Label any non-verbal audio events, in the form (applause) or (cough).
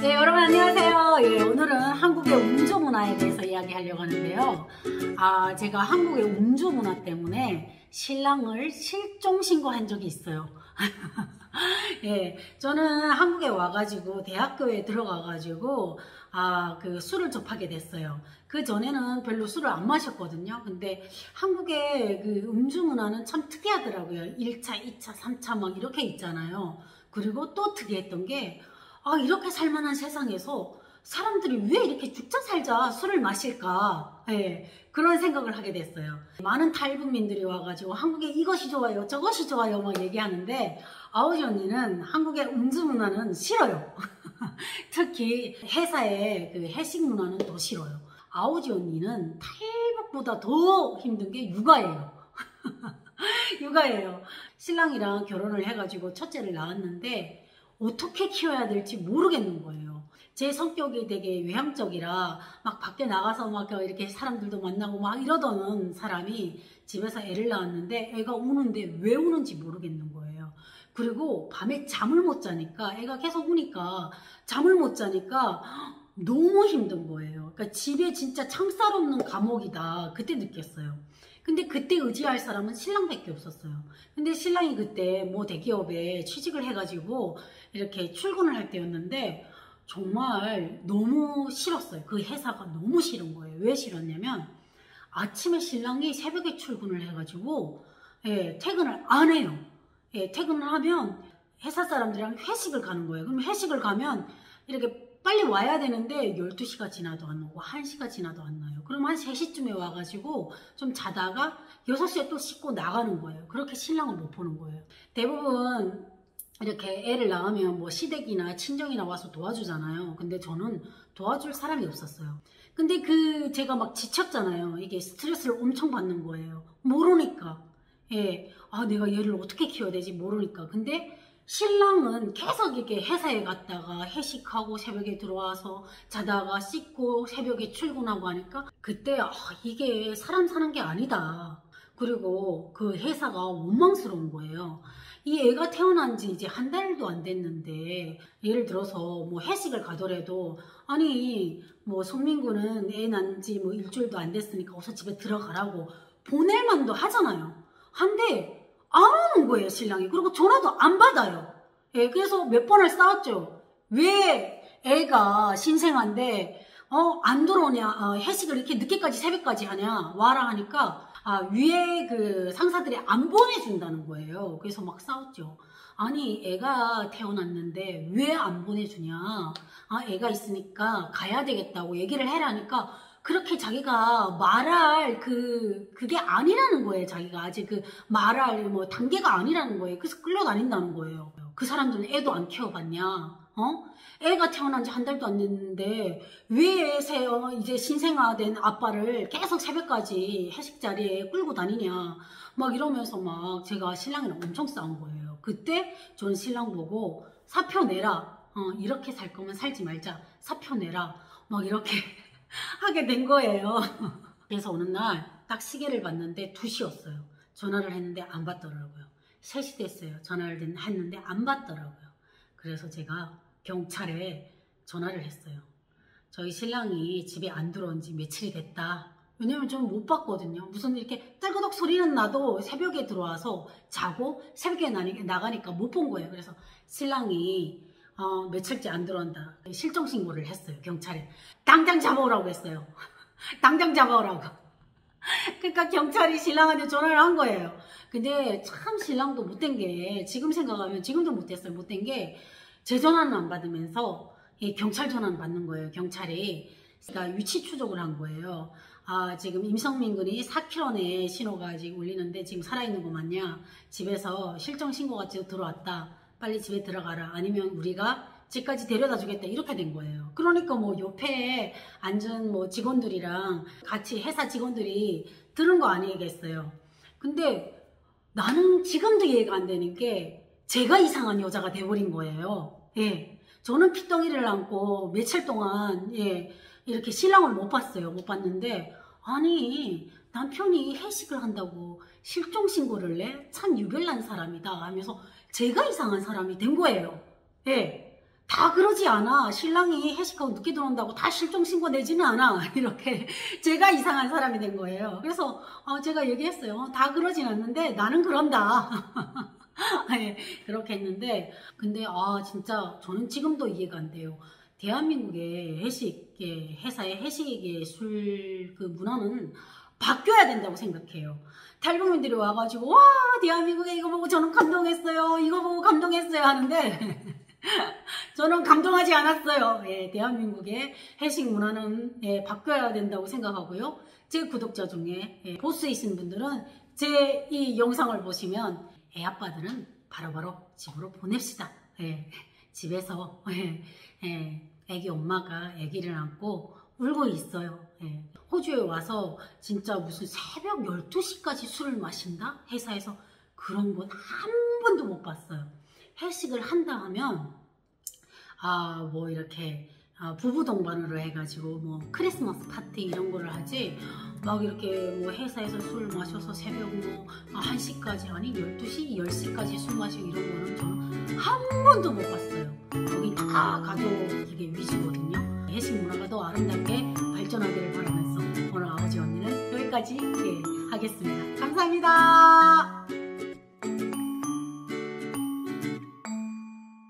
네, 여러분 안녕하세요. 예, 오늘은 한국의 음주 문화에 대해서 이야기하려고 하는데요. 아, 제가 한국의 음주 문화 때문에 신랑을 실종 신고한 적이 있어요. (laughs) 예, 저는 한국에 와가지고 대학교에 들어가가지고 아, 그 술을 접하게 됐어요. 그 전에는 별로 술을 안 마셨거든요. 근데 한국의 그 음주 문화는 참 특이하더라고요. 1차, 2차, 3차 막 이렇게 있잖아요. 그리고 또 특이했던 게 아, 이렇게 살만한 세상에서 사람들이 왜 이렇게 죽자 살자 술을 마실까? 예, 그런 생각을 하게 됐어요. 많은 탈북민들이 와가지고 한국에 이것이 좋아요, 저것이 좋아요 막 얘기하는데 아우지 언니는 한국의 음주 문화는 싫어요. (laughs) 특히 회사의 그 회식 문화는 더 싫어요. 아우지 언니는 탈북보다 더 힘든 게 육아예요. (laughs) 육아예요. 신랑이랑 결혼을 해가지고 첫째를 낳았는데 어떻게 키워야 될지 모르겠는 거예요. 제 성격이 되게 외향적이라 막 밖에 나가서 막 이렇게 사람들도 만나고 막 이러던 사람이 집에서 애를 낳았는데 애가 우는데 왜 우는지 모르겠는 거예요. 그리고 밤에 잠을 못 자니까 애가 계속 우니까 잠을 못 자니까 너무 힘든 거예요. 그러니까 집에 진짜 창살 없는 감옥이다. 그때 느꼈어요. 근데 그때 의지할 사람은 신랑밖에 없었어요. 근데 신랑이 그때 뭐 대기업에 취직을 해가지고 이렇게 출근을 할 때였는데 정말 너무 싫었어요. 그 회사가 너무 싫은 거예요. 왜 싫었냐면 아침에 신랑이 새벽에 출근을 해가지고 예, 퇴근을 안 해요. 예, 퇴근을 하면 회사 사람들이랑 회식을 가는 거예요. 그럼 회식을 가면 이렇게 빨리 와야 되는데 12시가 지나도 안 오고 1시가 지나도 안 나요. 그럼 한 3시쯤에 와가지고 좀 자다가 6시에 또 씻고 나가는 거예요. 그렇게 신랑을 못 보는 거예요. 대부분 이렇게 애를 낳으면 뭐 시댁이나 친정이나 와서 도와주잖아요. 근데 저는 도와줄 사람이 없었어요. 근데 그 제가 막 지쳤잖아요. 이게 스트레스를 엄청 받는 거예요. 모르니까. 예. 아, 내가 얘를 어떻게 키워야 되지? 모르니까. 근데 신랑은 계속 이렇게 회사에 갔다가 회식하고 새벽에 들어와서 자다가 씻고 새벽에 출근하고 하니까 그때 아, 이게 사람 사는 게 아니다. 그리고 그 회사가 원망스러운 거예요. 이 애가 태어난 지 이제 한 달도 안 됐는데 예를 들어서 뭐 회식을 가더라도 아니 뭐 송민구는 애난지뭐 일주일도 안 됐으니까 어서 집에 들어가라고 보낼 만도 하잖아요. 한데 안 오는 거예요, 신랑이. 그리고 전화도 안 받아요. 예, 그래서 몇 번을 싸웠죠. 왜 애가 신생한데, 어, 안 들어오냐, 어, 회식을 이렇게 늦게까지 새벽까지 하냐, 와라 하니까, 아, 위에 그 상사들이 안 보내준다는 거예요. 그래서 막 싸웠죠. 아니, 애가 태어났는데 왜 안 보내주냐. 아, 애가 있으니까 가야 되겠다고 얘기를 해라니까, 그렇게 자기가 말할 그 그게 아니라는 거예요. 자기가 아직 그 말할 뭐 단계가 아니라는 거예요. 그래서 끌려다닌다는 거예요. 그 사람들은 애도 안 키워봤냐? 어? 애가 태어난 지 한 달도 안 됐는데 왜 세요 이제 신생아된 아빠를 계속 새벽까지 회식 자리에 끌고 다니냐? 막 이러면서 막 제가 신랑이랑 엄청 싸운 거예요. 그때 전 신랑 보고 사표 내라. 어, 이렇게 살 거면 살지 말자. 사표 내라. 막 이렇게 하게 된 거예요. (laughs) 그래서 어느 날 딱 시계를 봤는데 2시였어요. 전화를 했는데 안 받더라고요. 3시 됐어요. 전화를 했는데 안 받더라고요. 그래서 제가 경찰에 전화를 했어요. 저희 신랑이 집에 안 들어온 지 며칠이 됐다. 왜냐면 좀못 봤거든요. 무슨 이렇게 딸그덕 소리는 나도 새벽에 들어와서 자고 새벽에 나가니까 못 본 거예요. 그래서 신랑이 어, 며칠째 안 들어온다. 실종 신고를 했어요. 경찰에. 당장 잡아오라고 했어요. (laughs) 당장 잡아오라고. 그러니까 경찰이 신랑한테 전화를 한 거예요. 근데 참 신랑도 못된 게 지금 생각하면 지금도 못했어요. 못된 게 제 전화는 안 받으면서 경찰 전화는 받는 거예요. 경찰이. 그러니까 위치 추적을 한 거예요. 아, 지금 임성민 군이 4km 내에 신호가 지금 울리는데 지금 살아있는 거 맞냐? 집에서 실종 신고가 들어왔다. 빨리 집에 들어가라. 아니면 우리가 집까지 데려다 주겠다. 이렇게 된 거예요. 그러니까 뭐 옆에 앉은 뭐 직원들이랑 같이 회사 직원들이 들은 거 아니겠어요. 근데 나는 지금도 이해가 안 되는 게 제가 이상한 여자가 돼버린 거예요. 예. 저는 핏덩이를 안고 며칠 동안 예, 이렇게 신랑을 못 봤어요. 못 봤는데 아니 남편이 회식을 한다고 실종신고를 내? 참 유별난 사람이다 하면서 제가 이상한 사람이 된 거예요. 예. 다 그러지 않아. 신랑이 회식하고 늦게 들어온다고 다 실종 신고 내지는 않아. (laughs) 이렇게 제가 이상한 사람이 된 거예요. 그래서 어, 제가 얘기했어요. 다 그러진 않는데 나는 그런다. 네, (laughs) 그렇게 했는데 근데 아 진짜 저는 지금도 이해가 안 돼요. 대한민국의 회식, 예, 회사의 회식의 술 그 문화는 바뀌어야 된다고 생각해요. 탈북민들이 와가지고 와 대한민국에 이거 보고 저는 감동했어요. 이거 보고 감동했어요 하는데 (laughs) 저는 감동하지 않았어요. 예, 대한민국의 회식 문화는 예, 바뀌어야 된다고 생각하고요. 제 구독자 중에 예, 보스이신 분들은 제 이 영상을 보시면 애 아빠들은 바로바로 집으로 보냅시다. 예, 집에서 (laughs) 예, 예, 애기 엄마가 애기를 안고 울고 있어요. 예. 호주에 와서 진짜 무슨 새벽 12시까지 술을 마신다? 회사에서 그런 건 한 번도 못 봤어요. 회식을 한다 하면 아 뭐 이렇게 아, 부부 동반으로 해가지고 뭐 크리스마스 파티 이런 거를 하지 막 이렇게 뭐 회사에서 술 마셔서 새벽 뭐 1시까지 아니 12시 10시까지 술 마시고 이런 거는 저는 한 번도 못 봤어요 여기 다 가족 이게 위주거든요 여기까지 예, 하겠습니다. 감사합니다